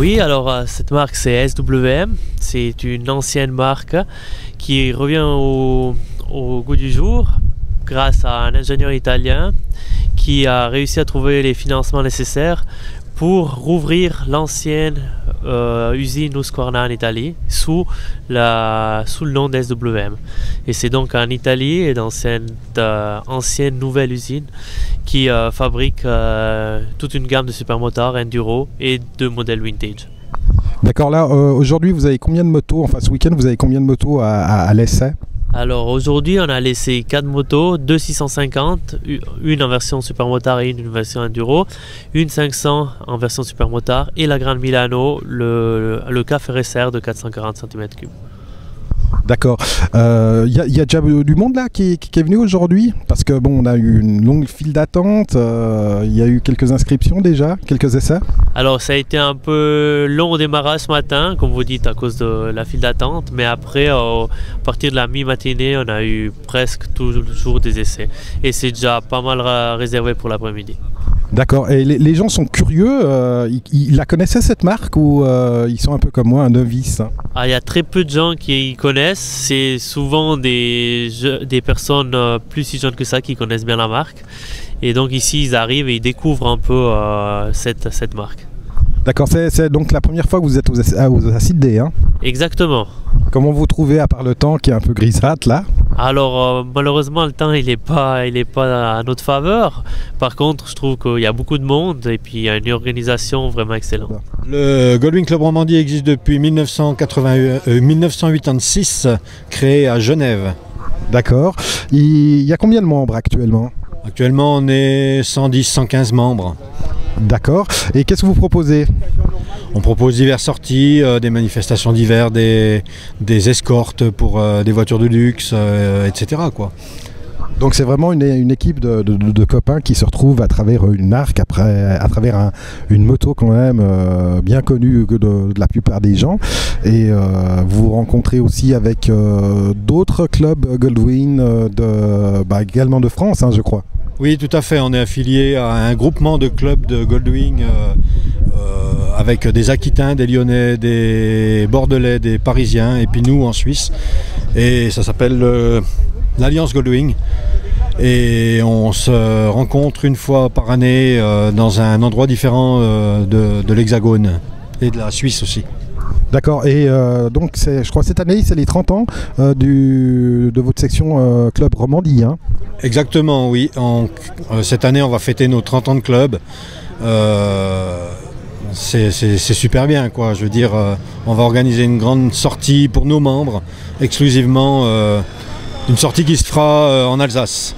Oui, alors euh, cette marque c'est SWM. C'est une ancienne marque qui revient au, au goût du jour grâce à un ingénieur italien qui a réussi à trouver les financements nécessaires pour rouvrir l'ancienne euh, usine Husqvarna en Italie sous, la, sous le nom d'SWM. Et c'est donc en Italie et dans cette euh, ancienne nouvelle usine qui euh, fabrique euh, toute une gamme de supermotards enduro et de modèles vintage. D'accord, là aujourd'hui vous avez combien de motos, enfin ce week-end vous avez combien de motos à l'essai? Alors aujourd'hui, on a laissé 4 motos, deux 650, u- une en version supermotard et une en version enduro, une 500 en version supermotard et la Grande Milano, le, le CAF RSR de 440 cm3. D'accord. Euh, Il il y a déjà du monde là qui, est venu aujourd'hui? Parce que bon, on a eu une longue file d'attente, euh, il y a eu quelques inscriptions déjà, quelques essais. Alors ça a été un peu long au démarrage ce matin, comme vous dites, à cause de la file d'attente, mais après, euh, à partir de la mi-matinée, on a eu presque toujours des essais. Et c'est déjà pas mal réservé pour l'après-midi. D'accord. Et les, les gens sont curieux, euh, ils, ils la connaissaient cette marque ou euh, ils sont un peu comme moi, un novice hein? Ah, il y a très peu de gens qui y connaissent. C'est souvent des, personnes euh, plus si jeunes que ça qui connaissent bien la marque. Et donc ici, ils arrivent et ils découvrent un peu euh, cette, cette marque. D'accord, c'est donc la première fois que vous êtes aux, à Sydney. Hein? Exactement. Comment vous trouvez à part le temps qui est un peu grisâtre là? Alors euh, malheureusement, le temps, il n'est pas, il est pas à notre faveur. Par contre, je trouve qu'il y a beaucoup de monde et puis il y a une organisation vraiment excellente. Le Goldwing Club Romandie existe depuis 1980, euh, 1986, créé à Genève. D'accord. Il y a combien de membres actuellement? Actuellement, on est 110-115 membres. D'accord. Et qu'est-ce que vous proposez? On propose diverses sorties, euh, des manifestations d'hiver, des, des escortes pour euh, des voitures de luxe, euh, etc. Quoi. Donc c'est vraiment une, une équipe de, de- de- de copains qui se retrouvent à travers une marque, après, à travers un- une moto quand même euh, bien connue de, de la plupart des gens. Et euh, vous vous rencontrez aussi avec euh, d'autres clubs Goldwyn, de, bah, également de France, hein, je crois. Oui, tout à fait. On est affilié à un groupement de clubs de Goldwing avec des Aquitains, des Lyonnais, des Bordelais, des Parisiens et puis nous en Suisse. Et ça s'appelle euh, l'Alliance Goldwing. Et on se rencontre une fois par année euh, dans un endroit différent euh, de, de l'Hexagone et de la Suisse aussi. D'accord. Et euh, donc je crois cette année c'est les 30 ans euh, du, de votre section euh, club Romandie. hein. Exactement, oui. Cette année, on va fêter nos 30 ans de club. C'est super bien, quoi. Je veux dire, euh, on va organiser une grande sortie pour nos membres, exclusivement euh, une sortie qui se fera euh, en Alsace.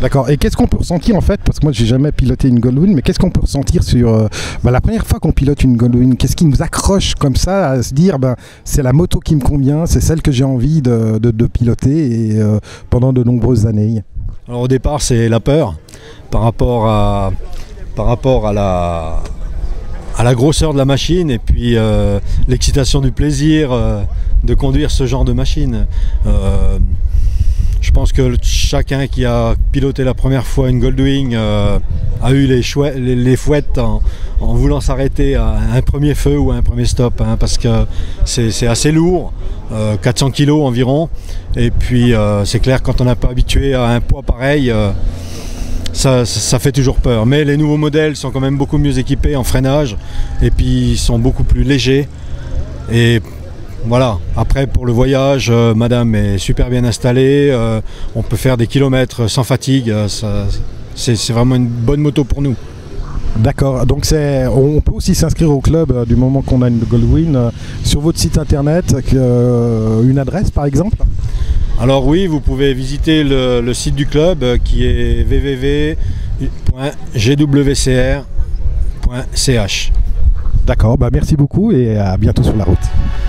D'accord. Et qu'est-ce qu'on peut ressentir en fait Parce que moi j'ai jamais piloté une Goldwyn, mais qu'est-ce qu'on peut ressentir sur euh, bah, la première fois qu'on pilote une Goldwyn Qu'est-ce qui nous accroche comme ça à se dire ben c'est la moto qui me convient, c'est celle que j'ai envie de, de- de piloter et euh, pendant de nombreuses années? Alors au départ, c'est la peur par rapport à, par rapport à la, à la grosseur de la machine et puis euh, l'excitation du plaisir euh, de conduire ce genre de machine. Euh, je pense que chacun qui a piloté la première fois une Goldwing a eu les, fouettes en, voulant s'arrêter à un premier feu ou à un premier stop, hein, parce que c'est assez lourd, euh, 400 kg environ, et puis c'est clair quand on n'a pas habitué à un poids pareil, ça, fait toujours peur. Mais les nouveaux modèles sont quand même beaucoup mieux équipés en freinage, et puis ils sont beaucoup plus légers. Et voilà, après pour le voyage, euh, madame est super bien installée, euh, on peut faire des kilomètres sans fatigue, euh, c'est vraiment une bonne moto pour nous. D'accord. Donc on peut aussi s'inscrire au club du moment qu'on a une Goldwyn sur votre site internet, euh, une adresse par exemple? Alors oui, vous pouvez visiter le, le site du club euh, qui est www.gwcr.ch. D'accord. Bah merci beaucoup et à bientôt sur la route.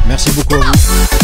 Merci beaucoup à vous.